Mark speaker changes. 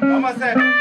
Speaker 1: Vamos, Zé.